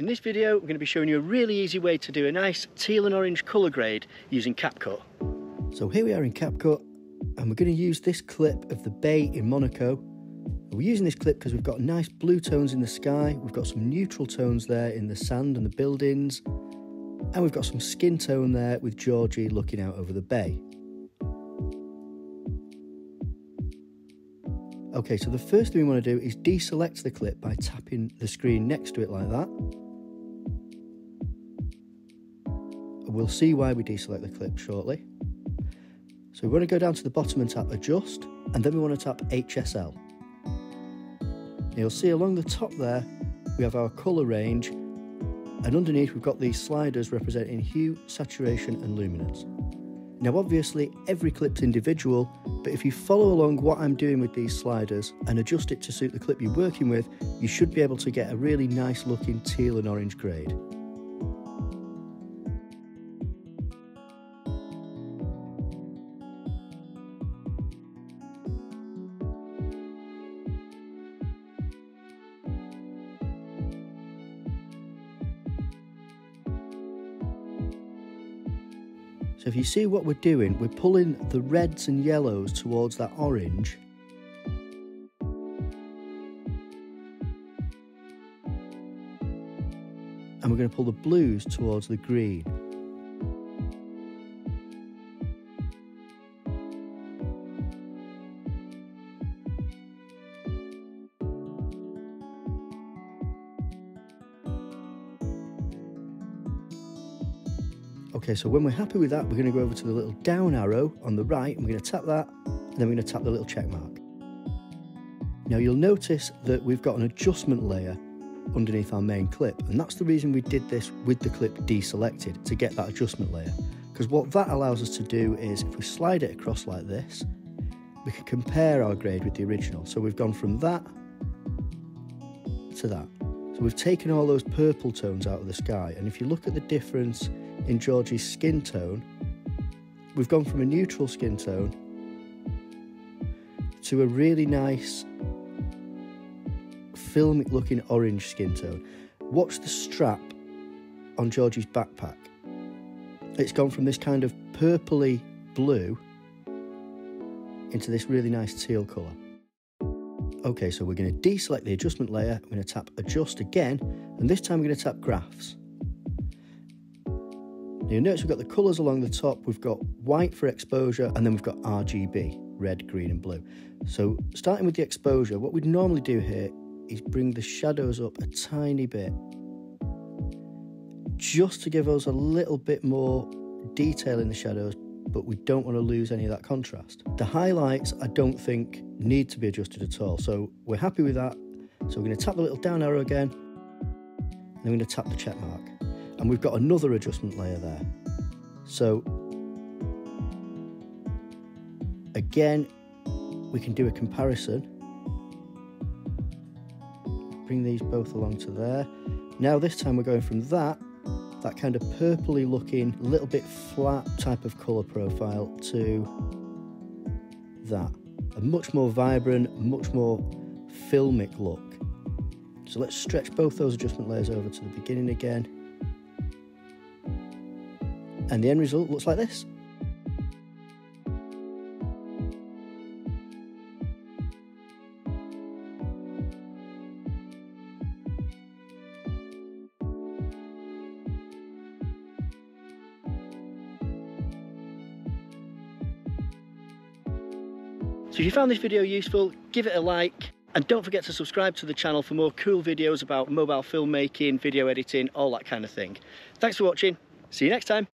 In this video, we're going to be showing you a really easy way to do a nice teal and orange colour grade using CapCut. So here we are in CapCut, and we're going to use this clip of the bay in Monaco. We're using this clip because we've got nice blue tones in the sky, we've got some neutral tones there in the sand and the buildings, and we've got some skin tone there with Georgie looking out over the bay. Okay, so the first thing we want to do is deselect the clip by tapping the screen next to it like that. We'll see why we deselect the clip shortly. So we want to go down to the bottom and tap adjust, and then we want to tap HSL. you'll see along the top there, we have our colour range, and underneath we've got these sliders representing hue, saturation and luminance. Now obviously every clip's individual, but if you follow along what I'm doing with these sliders and adjust it to suit the clip you're working with, you should be able to get a really nice looking teal and orange grade. So if you see what we're doing, we're pulling the reds and yellows towards that orange. And we're going to pull the blues towards the green. Okay, so when we're happy with that, we're going to go over to the little down arrow on the right, and we're going to tap that, and then we're going to tap the little check mark. Now you'll notice that we've got an adjustment layer underneath our main clip, and that's the reason we did this with the clip deselected, to get that adjustment layer. Because what that allows us to do is, if we slide it across like this, we can compare our grade with the original. So we've gone from that to that. So we've taken all those purple tones out of the sky, and if you look at the difference in Georgie's skin tone, we've gone from a neutral skin tone to a really nice filmic looking orange skin tone. Watch the strap on Georgie's backpack. It's gone from this kind of purpley blue into this really nice teal colour. Okay, so we're going to deselect the adjustment layer, I'm going to tap adjust again, and this time we're going to tap graphs. Now you notice we've got the colours along the top, we've got white for exposure, and then we've got RGB, red, green and blue. So starting with the exposure, what we'd normally do here is bring the shadows up a tiny bit, just to give us a little bit more detail in the shadows, but we don't want to lose any of that contrast. The highlights, I don't think, need to be adjusted at all. So we're happy with that. So we're going to tap the little down arrow again, and we're going to tap the check mark and we've got another adjustment layer there. So again, we can do a comparison. Bring these both along to there. Now this time we're going from that, that kind of purpley looking, little bit flat type of colour profile to that. A much more vibrant, much more filmic look. So let's stretch both those adjustment layers over to the beginning again and the end result looks like this. So if you found this video useful, give it a like and don't forget to subscribe to the channel for more cool videos about mobile filmmaking, video editing, all that kind of thing. Thanks for watching. See you next time.